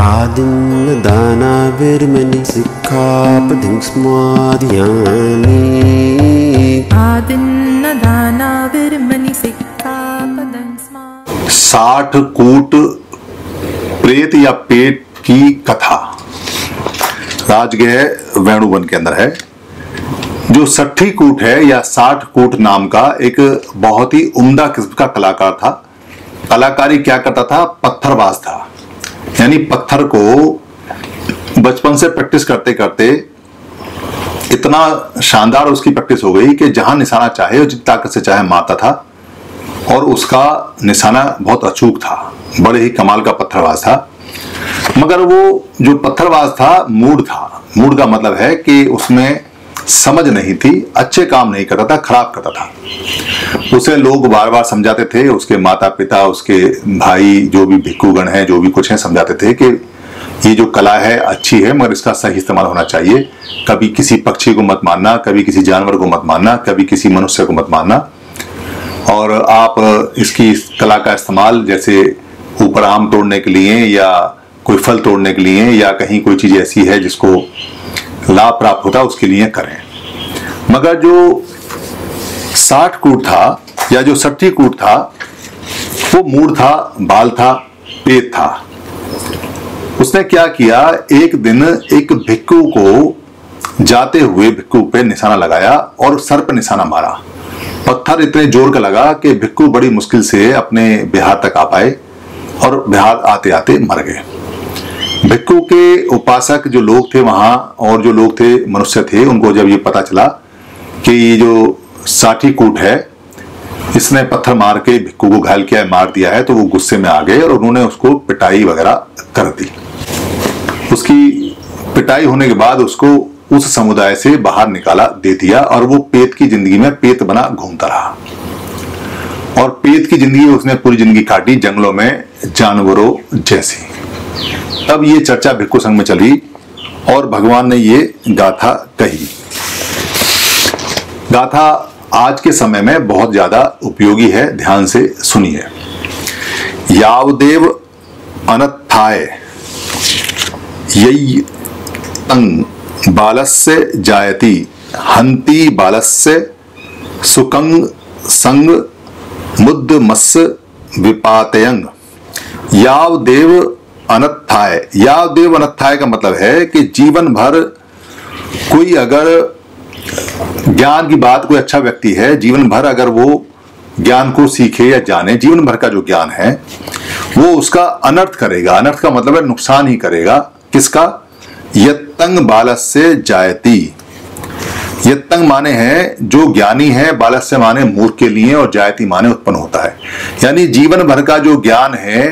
आदिन्नदानाविर्मणि सिक्खापदिं स्मादयामि आदिन्नदानाविर्मणि सिक्खापदं स्मा साठ कूट प्रेत या पेट की कथा। राजगृह वेणुवन के अंदर है जो सट्ठी कूट है या साठ कूट नाम का एक बहुत ही उम्दा किस्म का कलाकार था। कलाकारी क्या करता था? पत्थरबाज था। यानी पत्थर को बचपन से प्रैक्टिस करते करते इतना शानदार उसकी प्रैक्टिस हो गई कि जहाँ निशाना चाहे और जितनी ताकत से चाहे मारता था और उसका निशाना बहुत अचूक था, बड़े ही कमाल का पत्थरबाज था। मगर वो जो पत्थरबाज था, मूड था। मूड का मतलब है कि उसमें समझ नहीं थी, अच्छे काम नहीं करता था, खराब करता था। उसे लोग बार बार समझाते थे, उसके माता पिता उसके भाई, जो भी भिक्खुगण हैं, जो भी कुछ हैं, समझाते थे कि ये जो कला है, अच्छी है, मगर इसका सही इस्तेमाल होना चाहिए। कभी किसी पक्षी को मत मानना, कभी किसी जानवर को मत मानना, कभी किसी मनुष्य को मत मानना। और आप इसकी इस कला का इस्तेमाल, जैसे ऊपर आम तोड़ने के लिए या कोई फल तोड़ने के लिए या कहीं कोई चीज़ ऐसी है जिसको लाभ प्राप्त होता, उसके लिए करें। मगर जो साठ कूट था या जो सट्टी कूट था, वो मूड था, बाल था, पेट था। उसने क्या किया, एक दिन एक भिक्कू को जाते हुए भिक्कू पे निशाना लगाया और सर पर निशाना मारा। पत्थर इतने ज़ोर का लगा कि भिक्खु बड़ी मुश्किल से अपने बिहार तक आ पाए और बिहार आते आते मर गए। भिक्कू के उपासक जो लोग थे वहाँ और जो लोग थे, मनुष्य थे, उनको जब ये पता चला कि ये जो साठी कूट है इसने पत्थर मार के भिक्कू को घायल किया है मार दिया है तो वो गुस्से में आ गए और उन्होंने उसको पिटाई वगैरह कर दी। उसकी पिटाई होने के बाद उसको उस समुदाय से बाहर निकाला, दे दिया और वो पेट की ज़िंदगी में पेट बना घूमता रहा। और पेट की ज़िंदगी उसने पूरी ज़िंदगी काटी जंगलों में, जानवरों जैसी। तब ये चर्चा भिक्खु संघ में चली और भगवान ने ये गाथा कही। गाथा आज के समय में बहुत ज़्यादा उपयोगी है, ध्यान से सुनिए। यावदेव अनत्थाय यई तंग बालस्य जायति हंति बालस्य सुकंग संग मुद्द मस्य विपातयंग। याव देव अनत्थाय याव देव अनत्थाय का मतलब है कि जीवन भर कोई अगर ज्ञान की बात कोई अच्छा व्यक्ति है जीवन भर अगर वो ज्ञान को सीखे या जाने जीवन भर का जो ज्ञान है, वो उसका अनर्थ करेगा। अनर्थ का मतलब है नुकसान ही करेगा। किसका? यत्तंग बालस से जायती। यत्तंग माने हैं, जो ज्ञानी है बालस से माने मूर्ख के लिए और जायती माने उत्पन्न होता है। यानी जीवन भर का जो ज्ञान है,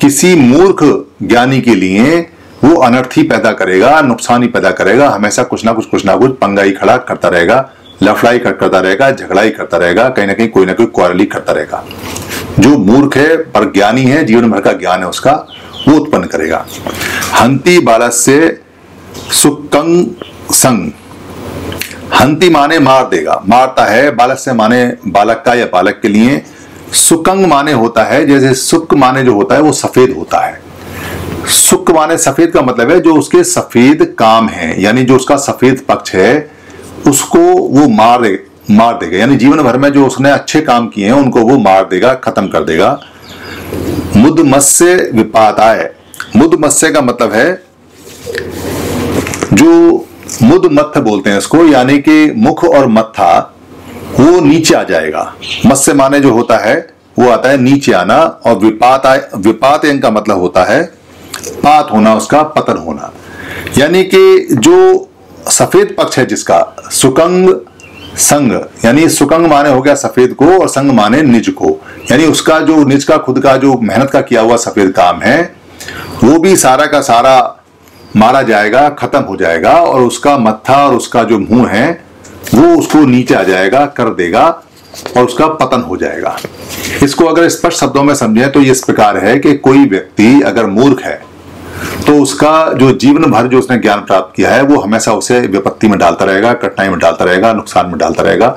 किसी मूर्ख ज्ञानी के लिए वो अनर्थ ही पैदा करेगा, नुकसान ही पैदा करेगा, हमेशा कुछ ना कुछ कुछ ना कुछ पंगा ही खड़ा करता रहेगा, लफड़ाई करता रहेगा झगड़ा ही करता रहेगा, कहीं ना कहीं, कोई ना कोई क्वारली करता रहेगा। जो मूर्ख है पर ज्ञानी है, जीवन भर का ज्ञान है उसका, वो उत्पन्न करेगा। हंति से सुकंग संग। हंती माने मार देगा। मारता है बालक से माने बालक का या बालक के लिए। सुकंग माने होता है, जैसे सुक माने जो होता है, वो सफ़ेद होता है। सुक माने सफ़ेद का मतलब है जो उसके सफ़ेद काम है, यानी जो उसका सफ़ेद पक्ष है, उसको वो मार दे, मार देगा। यानी जीवन भर में जो उसने अच्छे काम किए हैं, उनको वो मार देगा, खत्म कर देगा। मुद मत्स्य विपात आय मुद मत्स्य का मतलब है जो मुद मत्थ बोलते हैं इसको, यानी कि मुख और मत्था, वो नीचे आ जाएगा। मत्स्य माने जो होता है, वो आता है नीचे आना, और विपात आय विपात का मतलब होता है पात होना, उसका पतन होना। यानी कि जो सफ़ेद पक्ष है जिसका, सुकंग संग, यानी सुकंग माने हो गया सफ़ेद को और संग माने निज को। यानी उसका जो निज का, खुद का जो मेहनत का किया हुआ सफ़ेद काम है, वो भी सारा का सारा मारा जाएगा, खत्म हो जाएगा और उसका मत्था और उसका जो मुँह है, वो उसको नीचे आ जाएगा, कर देगा और उसका पतन हो जाएगा। इसको अगर स्पष्ट शब्दों में समझें तो ये इस प्रकार है कि कोई व्यक्ति अगर मूर्ख है तो उसका जो जीवन भर जो उसने ज्ञान प्राप्त किया है, वो हमेशा उसे विपत्ति में डालता रहेगा, कठिनाई में डालता रहेगा, नुकसान में डालता रहेगा।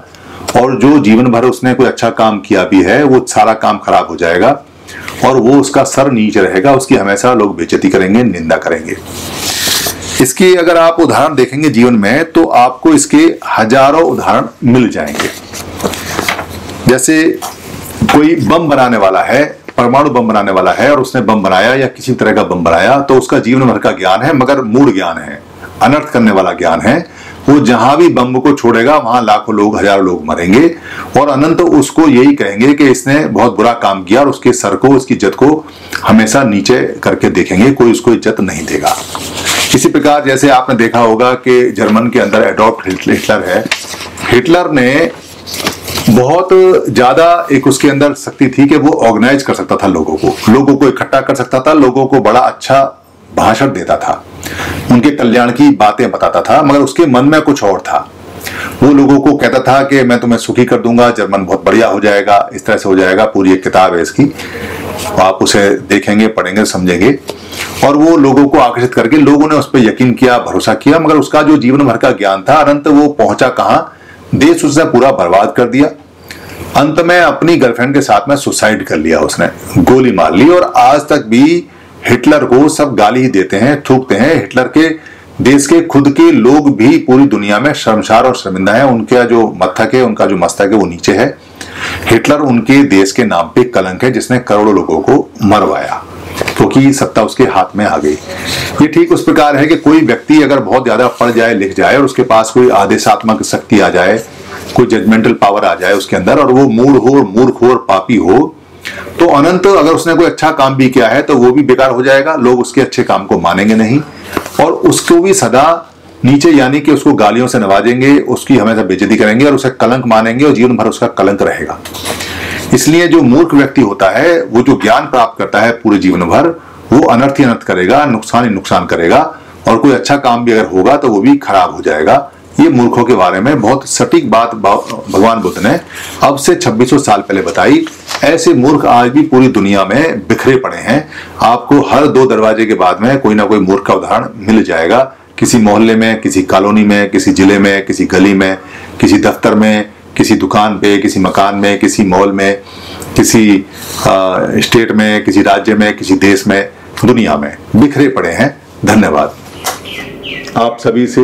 और जो जीवन भर उसने कोई अच्छा काम किया भी है, वो सारा काम खराब हो जाएगा और वो उसका सर नीचे रहेगा, उसकी हमेशा लोग बेचती करेंगे, निंदा करेंगे। इसके अगर आप उदाहरण देखेंगे जीवन में तो आपको इसके हज़ारों उदाहरण मिल जाएँगे। जैसे कोई बम बनाने वाला है परमाणु बम बनाने वाला है और उसने बम बनाया या किसी तरह का बम बनाया तो उसका जीवन भर का ज्ञान है, मगर मूड ज्ञान है, अनर्थ करने वाला ज्ञान है। वो जहाँ भी बम को छोड़ेगा, वहाँ लाखों लोग, हज़ारों लोग मरेंगे, और अनंत उसको यही कहेंगे कि इसने बहुत बुरा काम किया और उसके सर को, उसकी इज़्ज़त को हमेशा नीचे करके देखेंगे, कोई उसको इज़्ज़त नहीं देगा। इसी प्रकार जैसे आपने देखा होगा कि जर्मन के अंदर एडॉप्ट हिटलर है। हिटलर ने बहुत ज़्यादा एक उसके अंदर शक्ति थी कि वो ऑर्गेनाइज कर सकता था लोगों को। लोगों को इकट्ठा कर सकता था, लोगों को बड़ा अच्छा भाषण देता था। उनके कल्याण की बातें बताता था, मगर उसके मन में कुछ और था। वो लोगों को कहता था कि मैं तुम्हें सुखी कर दूँगा, जर्मन बहुत बढ़िया हो जाएगा, इस तरह से हो जाएगा, पूरी एक किताब है इसकी। आप उसे देखेंगे, पढ़ेंगे, समझेंगे। और वो लोगों को आकर्षित करके लोगों ने उस पर यकीन किया, भरोसा किया, मगर उसका जो जीवन भर का ज्ञान था, अनंत वो पहुँचा कहा? देश उसने पूरा बर्बाद कर दिया। अंत में अपनी गर्लफ्रेंड के साथ में सुसाइड कर लिया उसने। गोली मार ली और आज तक भी हिटलर को सब गाली ही देते हैं, थूकते हैं। हिटलर के, देश के खुद के लोग भी पूरी दुनिया में शर्मसार और शर्मिंदा है। उनका जो मत्थक है, उनका जो मस्तक है, वो नीचे है। हिटलर उनके देश के नाम पे कलंक है, जिसने करोड़ों लोगों को मरवाया। क्योंकि तो सत्ता उसके हाथ में आ गई। ये ठीक उस प्रकार है कि कोई व्यक्ति अगर बहुत ज़्यादा पढ़ जाए, लिख जाए और उसके पास कोई आदेशात्मक शक्ति आ जाए कोई जजमेंटल पावर आ जाए उसके अंदर और वो मूड हो मूर्ख हो और पापी हो तो अनंत अगर उसने कोई अच्छा काम भी किया है तो वो भी बेकार हो जाएगा, लोग उसके अच्छे काम को मानेंगे नहीं। और उसको भी सदा नीचे यानी कि उसको गालियों से नवाजेंगे, उसकी हमेशा बेजती करेंगे और उसे कलंक मानेंगे और जीवन भर उसका कलंक रहेगा। इसलिए जो मूर्ख व्यक्ति होता है, वो जो ज्ञान प्राप्त करता है पूरे जीवन भर, वो अनर्थ ही अनर्थ करेगा, नुकसान ही नुकसान करेगा और कोई अच्छा काम भी अगर होगा तो वो भी खराब हो जाएगा। ये मूर्खों के बारे में बहुत सटीक बात भगवान बुद्ध ने अब से 2600 साल पहले बताई। ऐसे मूर्ख आज भी पूरी दुनिया में बिखरे पड़े हैं। आपको हर दो दरवाजे के बाद में कोई ना कोई मूर्ख का उदाहरण मिल जाएगा। किसी मोहल्ले में, किसी कॉलोनी में, किसी ज़िले में, किसी गली में, किसी दफ्तर में, किसी दुकान पे, किसी मकान में, किसी मॉल में, किसी स्टेट में, किसी राज्य में, किसी देश में, दुनिया में बिखरे पड़े हैं। धन्यवाद। आप सभी से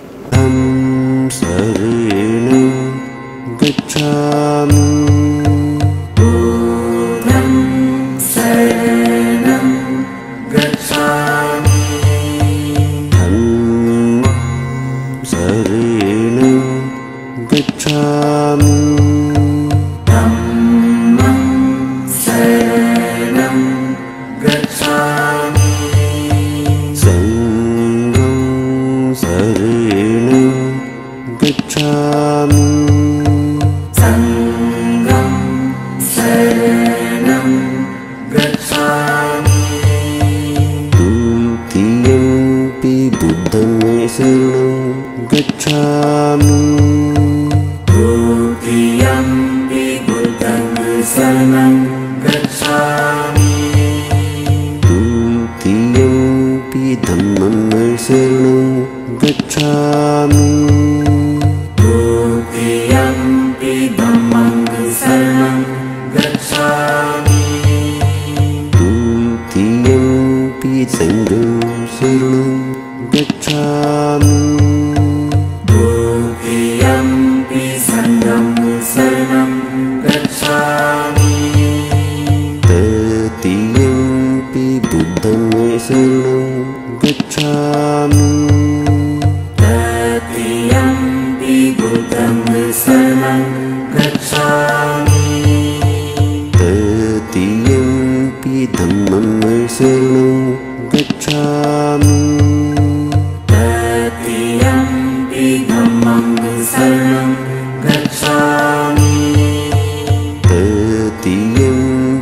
शरणं गच्छामि सङ्गं सुलु गच्छामि। गच्छामि ततीपि दुद्धं मे शामि तं शतीयपि तं मे शि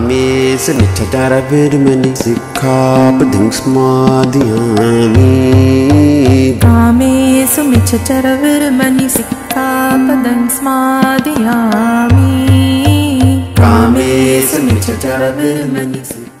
कामेश मिच्छटारविर्मणि सिक्खापदं स्मादयामि कामेषु मिच्छचरविर्मणि सिक्खापदं स्मादयामि कामेषु मिच्छचरविर्मणि सिक्खापदं